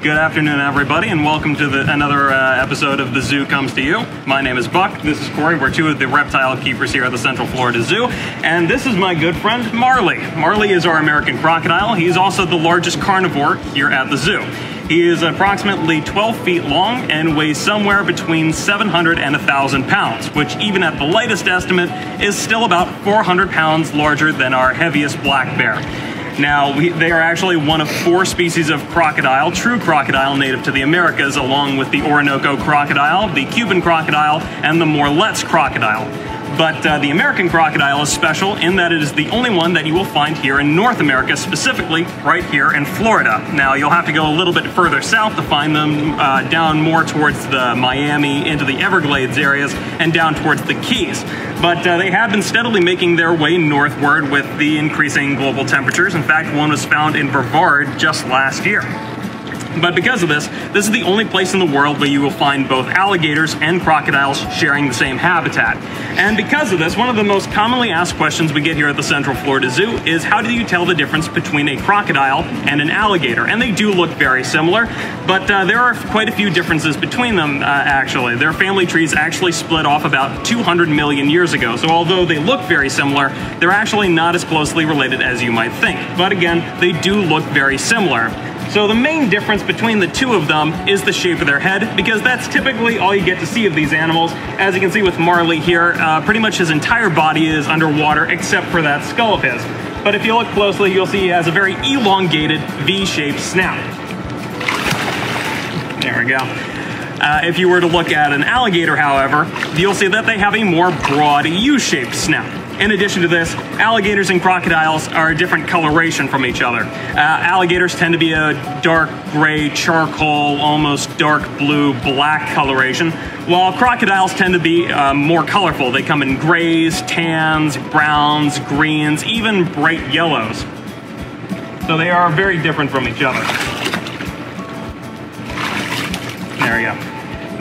Good afternoon, everybody, and welcome to the, another uh, episode of The Zoo Comes to You. My name is Buck. This is Corey. We're two of the reptile keepers here at the Central Florida Zoo. And this is my good friend, Marley. Marley is our American crocodile. He's also the largest carnivore here at the zoo. He is approximately 12 feet long and weighs somewhere between 700 and 1,000 pounds, which, even at the lightest estimate, is still about 400 pounds larger than our heaviest black bear. Now, we, they are actually one of four species of crocodile, true crocodile native to the Americas, along with the Orinoco crocodile, the Cuban crocodile, and the Morlet's crocodile. But uh, the American crocodile is special in that it is the only one that you will find here in North America, specifically right here in Florida. Now, you'll have to go a little bit further south to find them, uh, down more towards the Miami, into the Everglades areas, and down towards the Keys. But uh, they have been steadily making their way northward with the increasing global temperatures. In fact, one was found in Brevard just last year. But because of this, this is the only place in the world where you will find both alligators and crocodiles sharing the same habitat. And because of this, one of the most commonly asked questions we get here at the Central Florida Zoo is how do you tell the difference between a crocodile and an alligator? And they do look very similar, but uh, there are quite a few differences between them, uh, actually. Their family trees actually split off about 200 million years ago, so although they look very similar, they're actually not as closely related as you might think. But again, they do look very similar. So the main difference between the two of them is the shape of their head, because that's typically all you get to see of these animals. As you can see with Marley here, uh, pretty much his entire body is underwater except for that skull of his. But if you look closely, you'll see he has a very elongated V-shaped snout. There we go. Uh, if you were to look at an alligator, however, you'll see that they have a more broad U-shaped snout. In addition to this, alligators and crocodiles are a different coloration from each other. Uh, alligators tend to be a dark gray, charcoal, almost dark blue, black coloration, while crocodiles tend to be uh, more colorful. They come in grays, tans, browns, greens, even bright yellows. So they are very different from each other.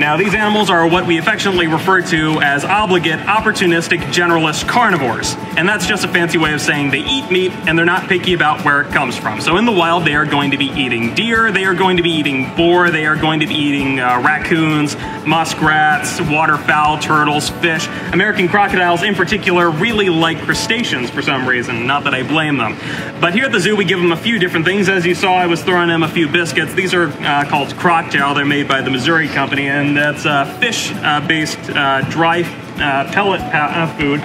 Now, these animals are what we affectionately refer to as obligate, opportunistic, generalist carnivores. And that's just a fancy way of saying they eat meat and they're not picky about where it comes from. So in the wild, they are going to be eating deer, they are going to be eating boar, they are going to be eating uh, raccoons, muskrats, waterfowl, turtles, fish. American crocodiles, in particular, really like crustaceans for some reason. Not that I blame them. But here at the zoo, we give them a few different things. As you saw, I was throwing them a few biscuits. These are uh, called Croctail. They're made by the Mazuri Company. And that's uh, fish-based uh, dry uh, pellet food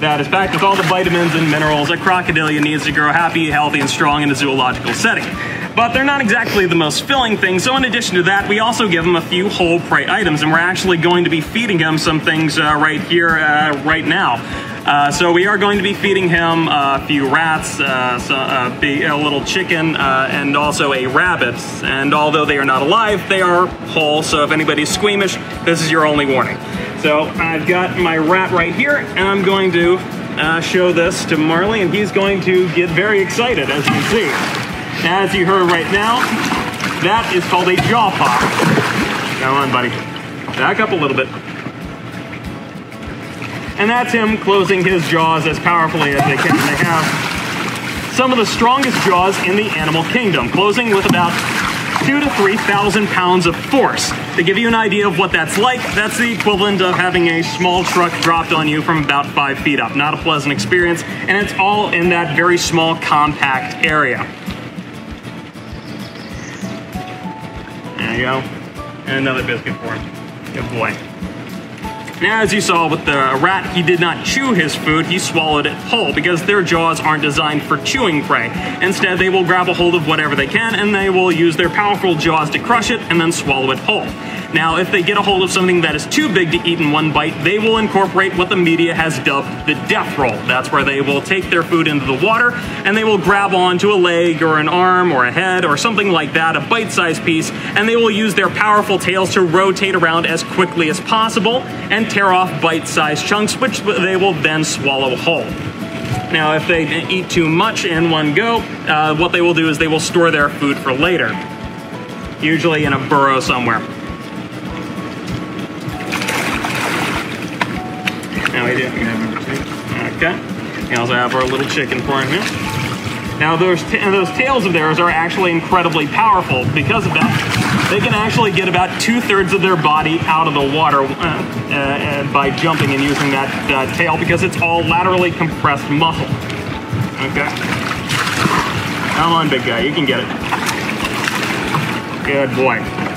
that is packed with all the vitamins and minerals a crocodile needs to grow happy, healthy, and strong in a zoological setting. But they're not exactly the most filling thing, so in addition to that, we also give them a few whole prey items, and we're actually going to be feeding him some things uh, right here, uh, right now. Uh, so we are going to be feeding him a few rats, uh, so, uh, a little chicken, uh, and also a rabbit. And although they are not alive, they are whole, so if anybody's squeamish, this is your only warning. So I've got my rat right here, and I'm going to uh, show this to Marley, and he's going to get very excited, as you can see. As you heard right now, that is called a jaw pop. Come on, buddy. Back up a little bit and that's him closing his jaws as powerfully as they can. They have some of the strongest jaws in the animal kingdom, closing with about two to 3,000 pounds of force. To give you an idea of what that's like, that's the equivalent of having a small truck dropped on you from about five feet up. Not a pleasant experience, and it's all in that very small, compact area. There you go. And another biscuit for him. Good boy. Now, as you saw with the rat, he did not chew his food, he swallowed it whole because their jaws aren't designed for chewing prey. Instead, they will grab a hold of whatever they can and they will use their powerful jaws to crush it and then swallow it whole. Now, if they get a hold of something that is too big to eat in one bite, they will incorporate what the media has dubbed the death roll. That's where they will take their food into the water and they will grab onto a leg or an arm or a head or something like that, a bite-sized piece, and they will use their powerful tails to rotate around as quickly as possible and tear off bite-sized chunks, which they will then swallow whole. Now, if they eat too much in one go, uh, what they will do is they will store their food for later, usually in a burrow somewhere. Now we do. Okay. We also have our little chicken for him here. Now those those tails of theirs are actually incredibly powerful. Because of that, they can actually get about two thirds of their body out of the water uh, uh, by jumping and using that uh, tail because it's all laterally compressed muscle. Okay. Come on, big guy, you can get it. Good boy.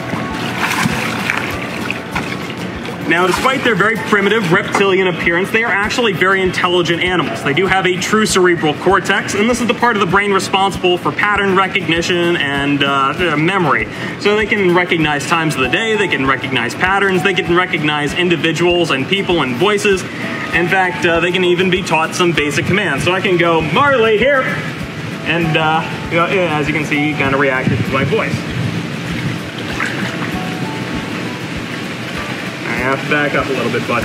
Now, despite their very primitive reptilian appearance, they are actually very intelligent animals. They do have a true cerebral cortex, and this is the part of the brain responsible for pattern recognition and uh, memory. So they can recognize times of the day, they can recognize patterns, they can recognize individuals and people and voices. In fact, uh, they can even be taught some basic commands. So I can go, Marley, here! And uh, you know, as you can see, he kind of reacted to my voice. Have to back up a little bit, bud.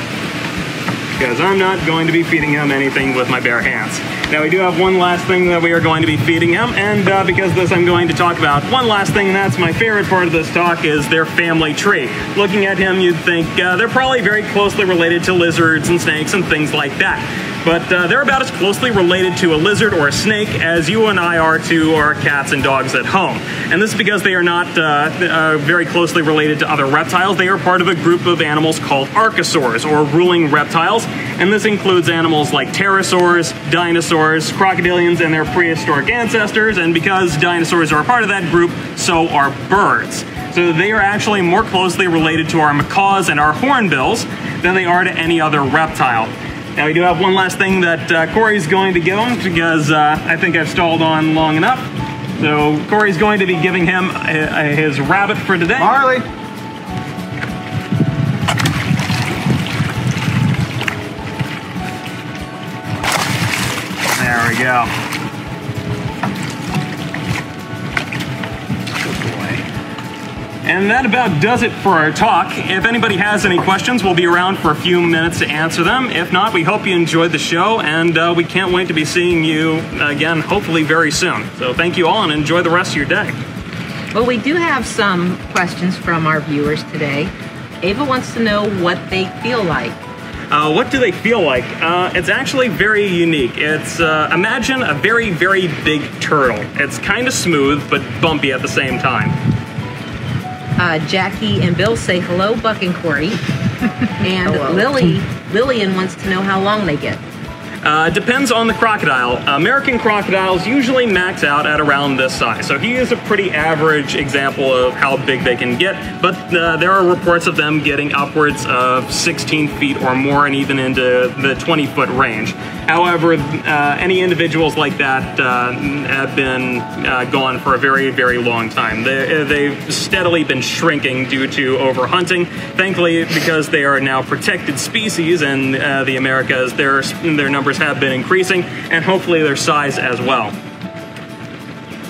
Because I'm not going to be feeding him anything with my bare hands. Now, we do have one last thing that we are going to be feeding him, and uh, because of this, I'm going to talk about one last thing, and that's my favorite part of this talk, is their family tree. Looking at him, you'd think uh, they're probably very closely related to lizards and snakes and things like that but uh, they're about as closely related to a lizard or a snake as you and I are to our cats and dogs at home. And this is because they are not uh, uh, very closely related to other reptiles. They are part of a group of animals called archosaurs, or ruling reptiles, and this includes animals like pterosaurs, dinosaurs, crocodilians, and their prehistoric ancestors, and because dinosaurs are a part of that group, so are birds. So they are actually more closely related to our macaws and our hornbills than they are to any other reptile. Now we do have one last thing that uh, Corey's going to give him because uh, I think I've stalled on long enough. So Corey's going to be giving him uh, his rabbit for today. Marley. There we go. And that about does it for our talk. If anybody has any questions, we'll be around for a few minutes to answer them. If not, we hope you enjoyed the show, and uh, we can't wait to be seeing you again, hopefully very soon. So thank you all, and enjoy the rest of your day. Well, we do have some questions from our viewers today. Ava wants to know what they feel like. Uh, what do they feel like? Uh, it's actually very unique. It's uh, imagine a very, very big turtle. It's kind of smooth, but bumpy at the same time. Uh, Jackie and Bill say hello, Buck and Corey. and hello. Lily, Lillian wants to know how long they get. Uh, depends on the crocodile. American crocodiles usually max out at around this size, so he is a pretty average example of how big they can get, but uh, there are reports of them getting upwards of 16 feet or more and even into the 20 foot range. However, uh, any individuals like that uh, have been uh, gone for a very, very long time. They, they've steadily been shrinking due to overhunting. Thankfully, because they are now protected species in uh, the Americas, their, their numbers have been increasing, and hopefully their size as well.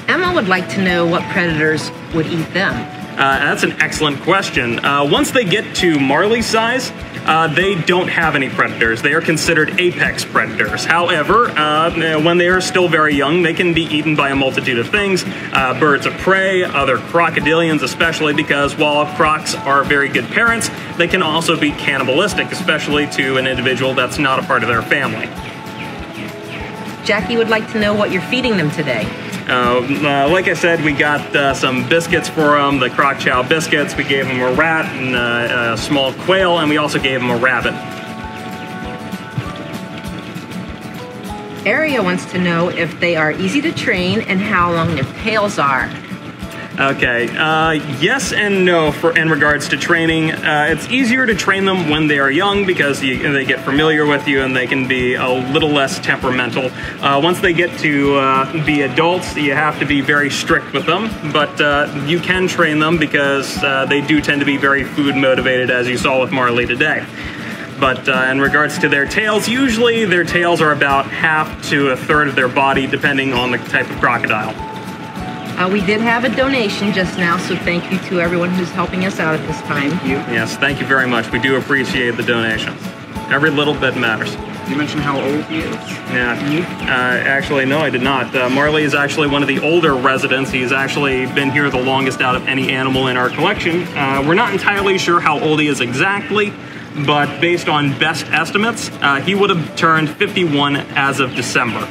Emma would like to know what predators would eat them. Uh, that's an excellent question. Uh, once they get to Marley size, uh, they don't have any predators. They are considered apex predators. However, uh, when they are still very young, they can be eaten by a multitude of things. Uh, birds of prey, other crocodilians especially, because while crocs are very good parents, they can also be cannibalistic, especially to an individual that's not a part of their family. Jackie would like to know what you're feeding them today. Uh, uh, like I said, we got uh, some biscuits for them, the croc chow biscuits. We gave them a rat and uh, a small quail, and we also gave them a rabbit. Aria wants to know if they are easy to train and how long their tails are. Okay, uh, yes and no for in regards to training. Uh, it's easier to train them when they are young because you, they get familiar with you and they can be a little less temperamental. Uh, once they get to uh, be adults, you have to be very strict with them, but uh, you can train them because uh, they do tend to be very food motivated, as you saw with Marley today. But in regards to their tails, usually their tails are about half to a third of their body, depending on the type of crocodile. Uh, we did have a donation just now, so thank you to everyone who's helping us out at this time. Thank you. Yes, thank you very much. We do appreciate the donations. Every little bit matters. You mentioned how old he is? Yeah. Uh, actually, no, I did not. Uh, Marley is actually one of the older residents. He's actually been here the longest out of any animal in our collection. Uh, we're not entirely sure how old he is exactly, but based on best estimates, uh, he would have turned 51 as of December.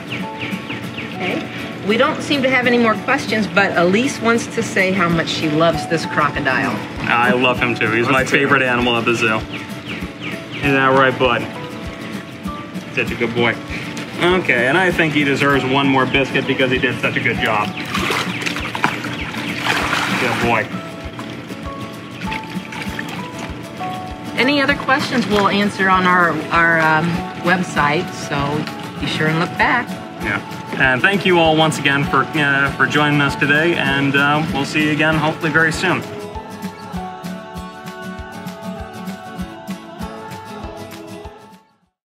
Okay. We don't seem to have any more questions, but Elise wants to say how much she loves this crocodile. I love him too. He's my Let's favorite animal at the zoo. Isn't that right, bud? Such a good boy. Okay, and I think he deserves one more biscuit because he did such a good job. Good boy. Any other questions we'll answer on our, our um, website, so be sure and look back. Yeah. And thank you all once again for uh, for joining us today, and uh, we'll see you again hopefully very soon.